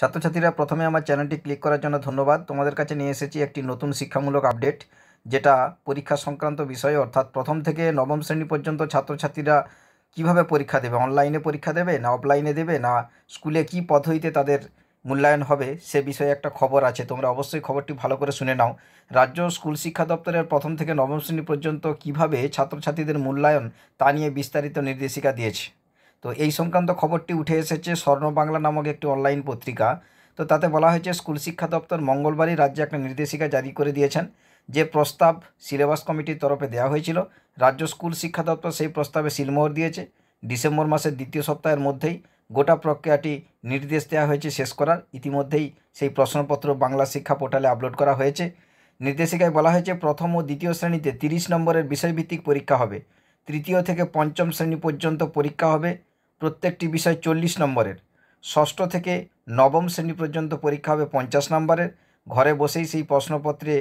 ছাত্রছাত্রীরা প্রথমে আমার চ্যানেলটি ক্লিক করার জন্য ধন্যবাদ। তোমাদের কাছে নিয়ে এসেছি একটি নতুন শিক্ষামূলক আপডেট, যেটা পরীক্ষা সংক্রান্ত বিষয়, অর্থাৎ প্রথম থেকে নবম শ্রেণি পর্যন্ত ছাত্রছাত্রীরা কীভাবে পরীক্ষা দেবে? অনলাইনে পরীক্ষা দেবে না অফলাইনে দেবে? না স্কুলে কী পদ্ধতিতে তাদের মূল্যায়ন হবে? সে বিষয়ে একটা খবর আছে। তোমরা অবশ্যই খবরটি ভালো করে শুনে নাও। রাজ্য স্কুল শিক্ষা দপ্তরের প্রথম থেকে নবম শ্রেণি পর্যন্ত কীভাবে ছাত্রছাত্রীদের মূল্যায়ন, তা নিয়ে বিস্তারিত নির্দেশিকা দিয়েছে। তো এই সংক্রান্ত খবরটি উঠে এসেছে স্বর্ণ বাংলা নামক একটি অনলাইন পত্রিকা। তো তাতে বলা হয়েছে, স্কুল শিক্ষা দপ্তর মঙ্গলবারই রাজ্যে একটা নির্দেশিকা জারি করে দিয়েছেন, যে প্রস্তাব সিলেবাস কমিটির তরফে দেওয়া হয়েছিল। রাজ্য স্কুল শিক্ষা দপ্তর সেই প্রস্তাবে সিলমোহর দিয়েছে। ডিসেম্বর মাসের দ্বিতীয় সপ্তাহের মধ্যেই গোটা প্রক্রিয়াটি নির্দেশ দেওয়া হয়েছে শেষ করার। ইতিমধ্যেই সেই প্রশ্নপত্র বাংলা শিক্ষা পোর্টালে আপলোড করা হয়েছে। নির্দেশিকায় বলা হয়েছে, প্রথম ও দ্বিতীয় শ্রেণীতে তিরিশ নম্বরের বিষয়ভিত্তিক পরীক্ষা হবে। তৃতীয় থেকে পঞ্চম শ্রেণি পর্যন্ত পরীক্ষা হবে। প্রত্যেকটি বিষয় চল্লিশ নম্বরের। ষষ্ঠ থেকে নবম শ্রেণি পর্যন্ত পরীক্ষা হবে পঞ্চাশ নম্বরের। ঘরে বসেই সেই প্রশ্নপত্রে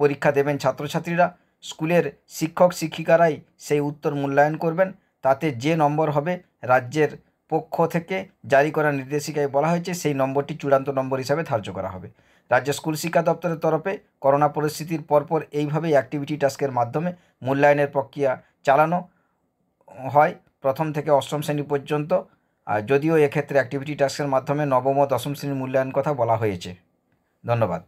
পরীক্ষা দেবেন ছাত্রছাত্রীরা। স্কুলের শিক্ষক শিক্ষিকারাই সেই উত্তর মূল্যায়ন করবেন। তাতে যে নম্বর হবে রাজ্যের পক্ষ থেকে জারি করা নির্দেশিকায় বলা হয়েছে, সেই নম্বরটি চূড়ান্ত নম্বর হিসাবে ধার্য করা হবে। রাজ্য স্কুল শিক্ষা দপ্তরের তরফে করোনা পরিস্থিতির পরপর এইভাবেই অ্যাক্টিভিটি টাস্কের মাধ্যমে মূল্যায়নের প্রক্রিয়া চালানো হয়। প্রথম থেকে অষ্টম শ্রেণি পর্যন্ত, আর যদিও এক্ষেত্রে অ্যাক্টিভিটি টাস্কের মাধ্যমে নবম ও দশম শ্রেণির মূল্যায়ন কথা বলা হয়েছে। ধন্যবাদ।